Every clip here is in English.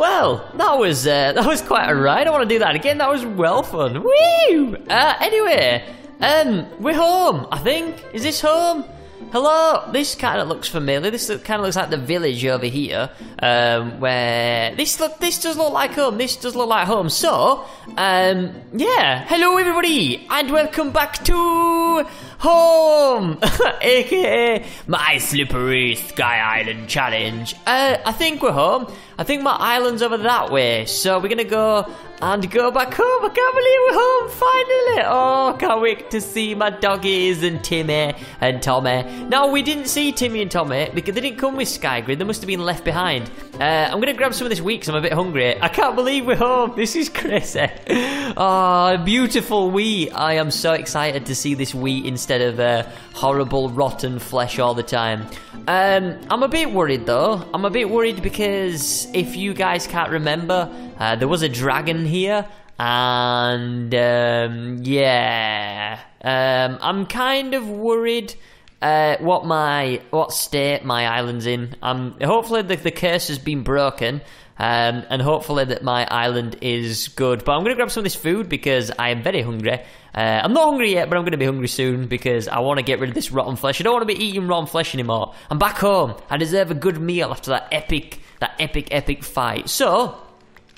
Well, that was uh, that was quite a ride. I want to do that again. That was well fun. Woo! Uh, anyway, um, we're home. I think. Is this home? Hello. This kind of looks familiar. This kind of looks like the village over here, um, where this look. This does look like home. This does look like home. So, um, yeah. Hello, everybody, and welcome back to home, aka my slippery sky island challenge. Uh, I think we're home. I think my island's over that way, so we're gonna go and go back home. I can't believe we're home finally. Oh, can't wait to see my doggies and Timmy and Tommy. Now we didn't see Timmy and Tommy because they didn't come with Skygrid. They must have been left behind. Uh, I'm gonna grab some of this wheat because I'm a bit hungry. I can't believe we're home. This is crazy. Oh, beautiful wheat. I am so excited to see this wheat instead of uh, horrible rotten flesh all the time. Um, I'm a bit worried though. I'm a bit worried because if you guys can't remember, uh, there was a dragon here, and um, yeah, um, I'm kind of worried. Uh, what my what state my island's in? Um, hopefully the, the curse has been broken, um, and hopefully that my island is good. But I'm gonna grab some of this food because I am very hungry. Uh, I'm not hungry yet, but I'm gonna be hungry soon because I want to get rid of this rotten flesh. I don't want to be eating rotten flesh anymore. I'm back home. I deserve a good meal after that epic, that epic, epic fight. So,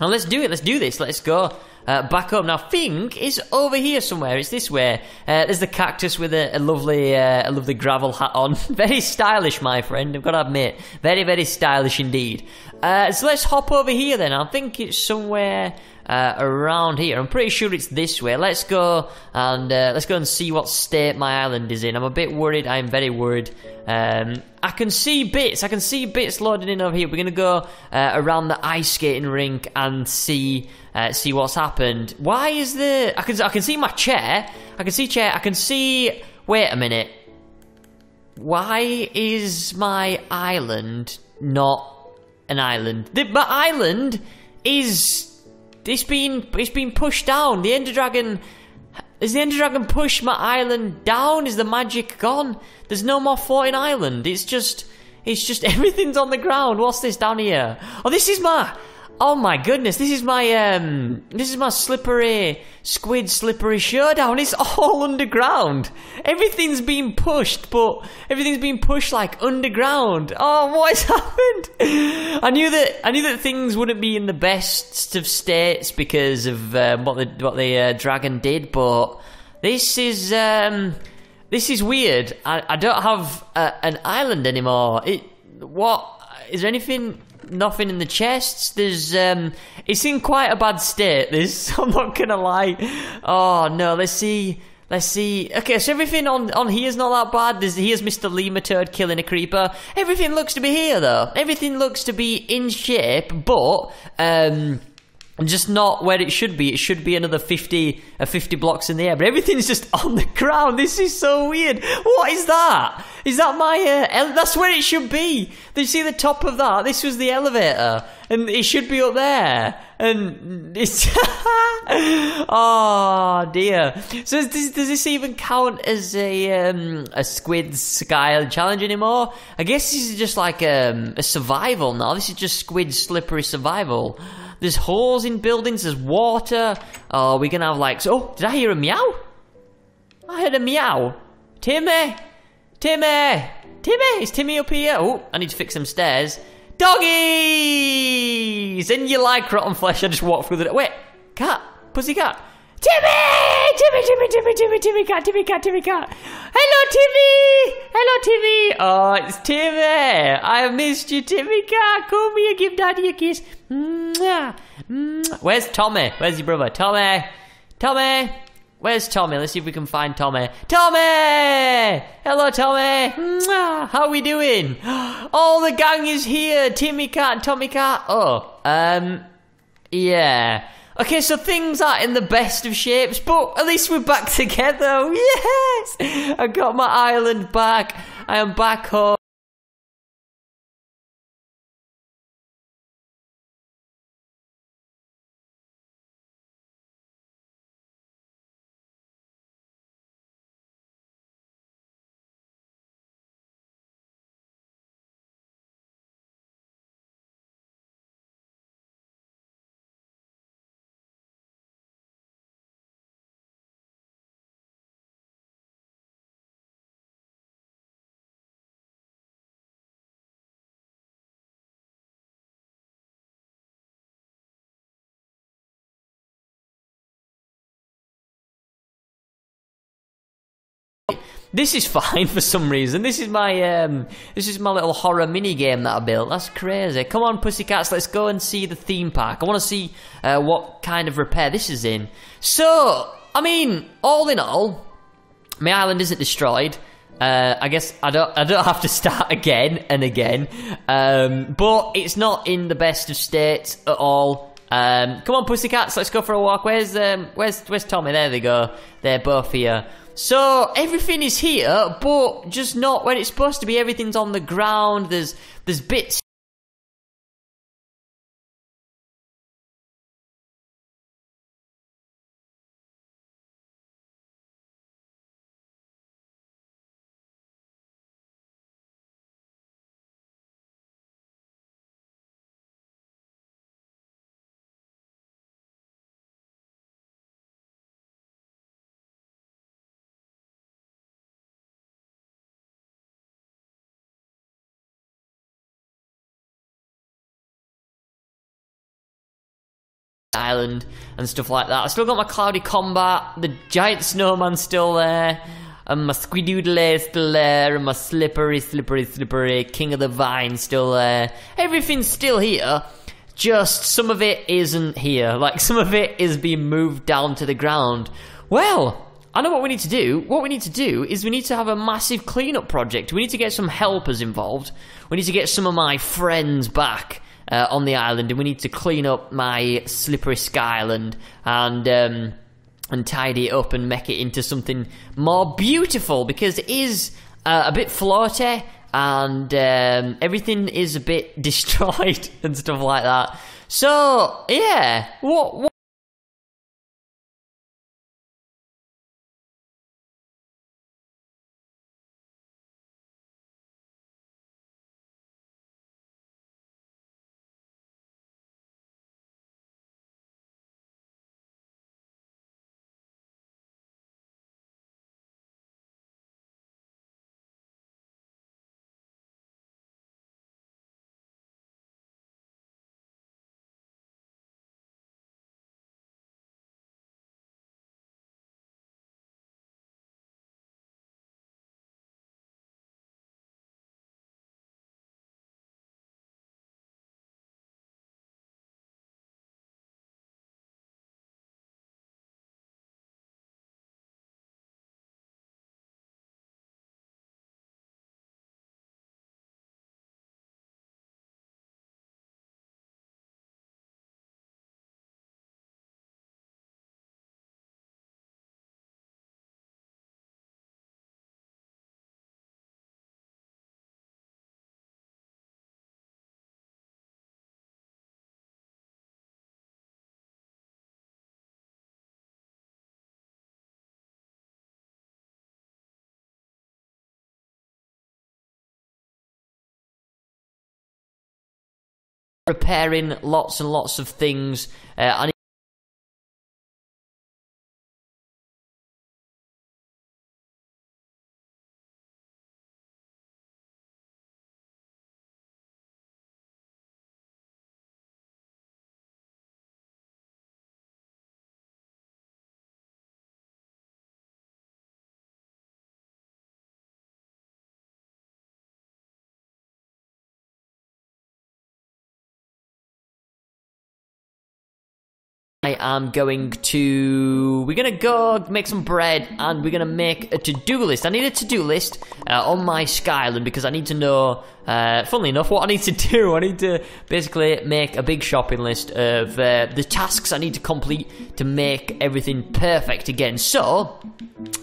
now let's do it. Let's do this. Let's go. Uh, back up now. Fink is over here somewhere. It's this way. Uh, there's the cactus with a, a lovely, uh, a lovely gravel hat on. very stylish, my friend. I've got to admit, very, very stylish indeed. Uh, so let's hop over here then. I think it's somewhere uh, around here. I'm pretty sure it's this way. Let's go and uh, let's go and see what state my island is in. I'm a bit worried. I'm very worried. Um, I can see bits. I can see bits loading in over here. We're gonna go uh, around the ice skating rink and see uh, see what's happened. Why is the? I can I can see my chair. I can see chair. I can see. Wait a minute. Why is my island not an island? The, my island is. It's been it's been pushed down. The Ender Dragon is the Ender Dragon pushed my island down? Is the magic gone? There's no more floating island. It's just, it's just everything's on the ground. What's this down here? Oh, this is my, oh my goodness, this is my, um, this is my slippery, squid slippery showdown. It's all underground. Everything's been pushed, but everything's been pushed like underground. Oh, what has happened? I knew that, I knew that things wouldn't be in the best of states because of um, what the, what the uh, dragon did, but this is, um, this is weird. I, I don't have uh, an island anymore. It what is there anything? Nothing in the chests. There's um, it's in quite a bad state. This I'm not gonna lie. Oh no, let's see. Let's see. Okay, so everything on on here is not that bad. There's here's Mr. Lemur Toad killing a creeper. Everything looks to be here though. Everything looks to be in shape, but um just not where it should be. It should be another 50, uh, 50 blocks in the air, but everything's just on the ground. This is so weird. What is that? Is that my, uh, that's where it should be. Did you see the top of that? This was the elevator, and it should be up there. And it's, oh dear. So does, does this even count as a, um, a Squid Sky challenge anymore? I guess this is just like um, a survival now. This is just Squid Slippery Survival. There's holes in buildings. There's water. Oh, we're gonna have like. Oh, did I hear a meow? I heard a meow. Timmy, Timmy, Timmy. Is Timmy up here? Oh, I need to fix some stairs. Doggies! And you like rotten flesh? I just walked through the. Wait, cat, pussy cat. Timmy! Timmy, Timmy, Timmy, Timmy, Timmy cat, Timmy cat, Timmy cat. Hello, Timmy! Hello, Timmy! Oh, it's Timmy! I missed you, Timmy cat. Come here, give daddy a kiss. Mwah. Mwah. Where's Tommy? Where's your brother? Tommy! Tommy! Where's Tommy? Let's see if we can find Tommy. Tommy! Hello, Tommy! Mwah. How are we doing? All the gang is here! Timmy cat and Tommy cat. Oh, um, yeah. Okay, so things aren't in the best of shapes, but at least we're back together. Oh, yes! I got my island back. I am back home. This is fine for some reason. This is my um, this is my little horror mini game that I built. That's crazy. Come on, pussycats, let's go and see the theme park. I want to see uh, what kind of repair this is in. So, I mean, all in all, my island isn't destroyed. Uh, I guess I don't I don't have to start again and again, um, but it's not in the best of states at all. Um, come on, pussycats, let's go for a walk. Where's um, where's where's Tommy? There they go. They're both here. So everything is here, but just not where it's supposed to be. Everything's on the ground. There's there's bits island and stuff like that. I still got my cloudy combat, the giant snowman still there, and my squidoodle still there, and my slippery, slippery, slippery king of the vine still there. Everything's still here. Just some of it isn't here. Like some of it is being moved down to the ground. Well, I know what we need to do. What we need to do is we need to have a massive cleanup project. We need to get some helpers involved. We need to get some of my friends back uh, on the island, and we need to clean up my slippery skyland and. Um, and tidy it up and make it into something more beautiful because it is uh, a bit floaty and um, everything is a bit destroyed and stuff like that. So yeah, what, what repairing lots and lots of things. Uh, I I am going to. We're gonna go make some bread and we're gonna make a to do list. I need a to do list uh, on my Skyland because I need to know, uh, funnily enough, what I need to do. I need to basically make a big shopping list of uh, the tasks I need to complete to make everything perfect again. So,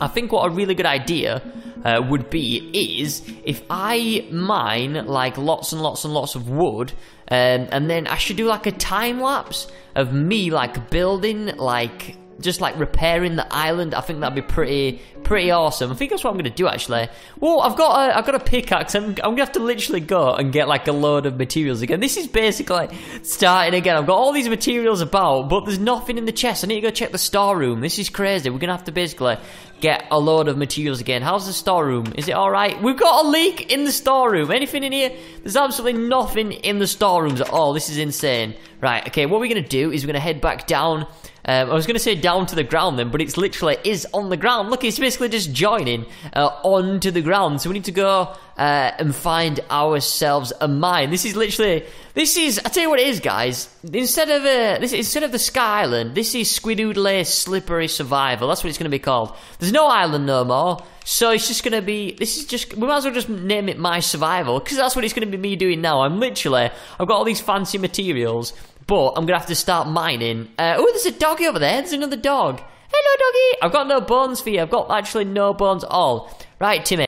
I think what a really good idea uh, would be is if I mine like lots and lots and lots of wood, um, and then I should do like a time lapse of me like building like just like repairing the island. I think that'd be pretty pretty awesome. I think that's what I'm gonna do actually. Well, I've got a I've got a pickaxe. I'm, I'm gonna have to literally go and get like a load of materials again. This is basically starting again. I've got all these materials about, but there's nothing in the chest. I need to go check the storeroom. This is crazy. We're gonna have to basically get a load of materials again. How's the storeroom? Is it alright? We've got a leak in the storeroom. Anything in here? There's absolutely nothing in the storerooms at all. This is insane. Right, okay, what we're to do is we're to head back down Um, I was going to say down to the ground then, but it's literally is on the ground. Look, it's basically just joining uh, onto the ground. So we need to go uh, and find ourselves a mine. This is literally, this is, I tell you what it is, guys. Instead of uh, this, instead of the Sky Island, this is Squidoodle Slippery Survival. That's what it's going to be called. There's no island no more. So it's just going to be, this is just, we might as well just name it My Survival, because that's what it's going to be me doing now. I'm literally, I've got all these fancy materials, but I'm to have to start mining. Uh, oh, there's a doggy over there. There's another dog. Hello, doggy. I've got no bones for you. I've got actually no bones at all. Right, Timmy.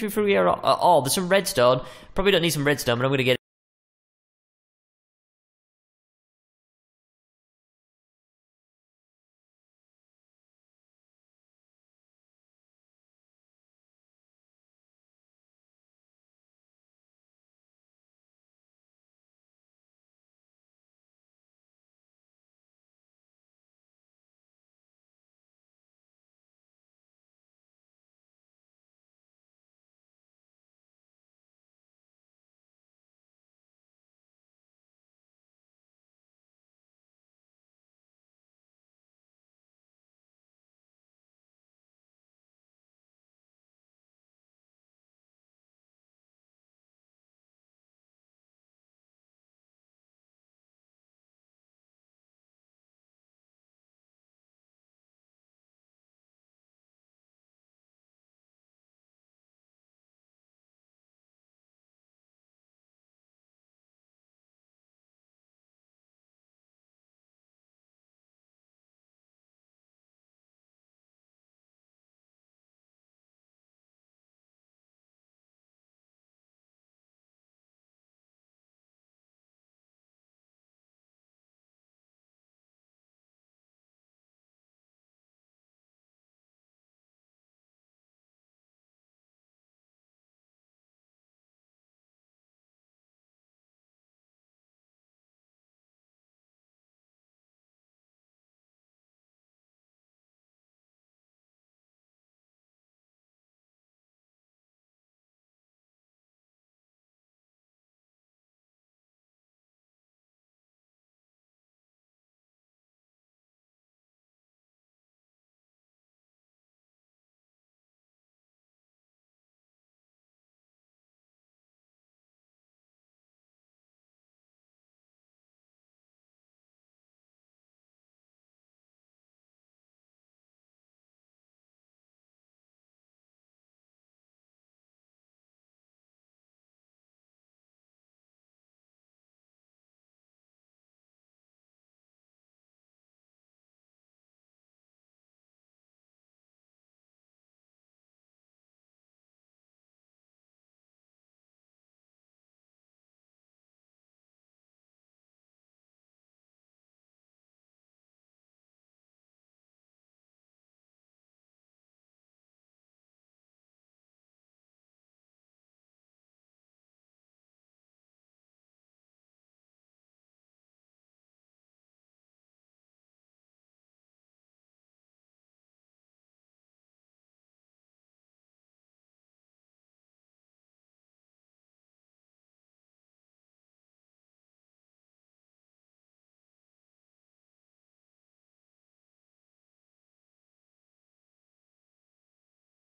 Here at all. There's some redstone. Probably don't need some redstone, but I'm going to get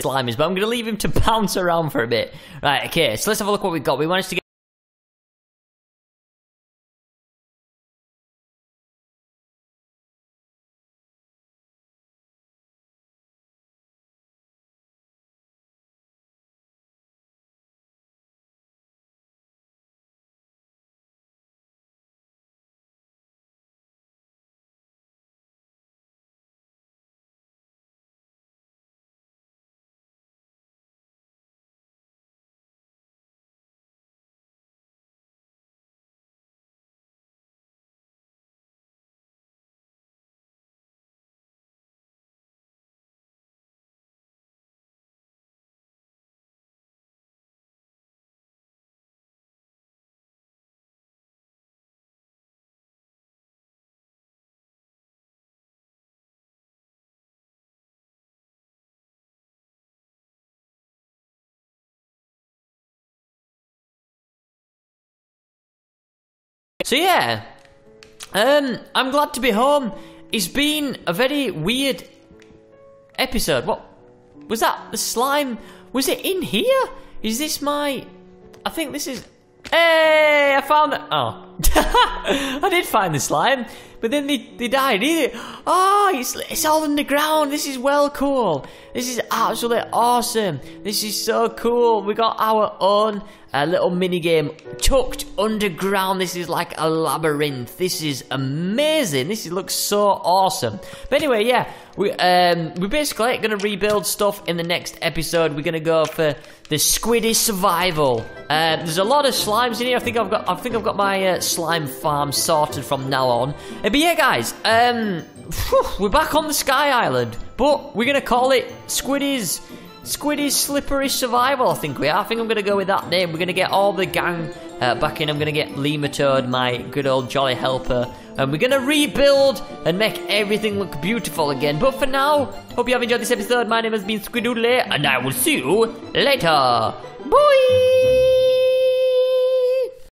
slime but I'm going to leave him to bounce around for a bit. Right, okay, so let's have a look what we've got. We managed to get So yeah, um, I'm glad to be home. It's been a very weird episode. What was that? The slime? Was it in here? Is this my? I think this is. Hey, I found it. Oh, I did find the slime, but then they, they died. Oh, it's, it's all underground. This is well cool. This is absolutely awesome. This is so cool. We got our own uh, little mini game tucked underground. This is like a labyrinth. This is amazing. This looks so awesome. But anyway, yeah, we um, we're basically going to rebuild stuff in the next episode. We're going to go for the Squiddy survival. Uh, there's a lot of slimes in here. I think I've got I think I've got my uh, slime farm sorted from now on. Uh, but yeah, guys, um, whew, we're back on the Sky Island, but we're going to call it Squiddy's. Squiddy's Slippery Survival, I think we are. I think I'm going to go with that name. We're going to get all the gang uh, back in. I'm going to get Lemur Toad, my good old jolly helper. And we're going to rebuild and make everything look beautiful again. But for now, hope you have enjoyed this episode. My name has been Squidoodly, and I will see you later. Bye!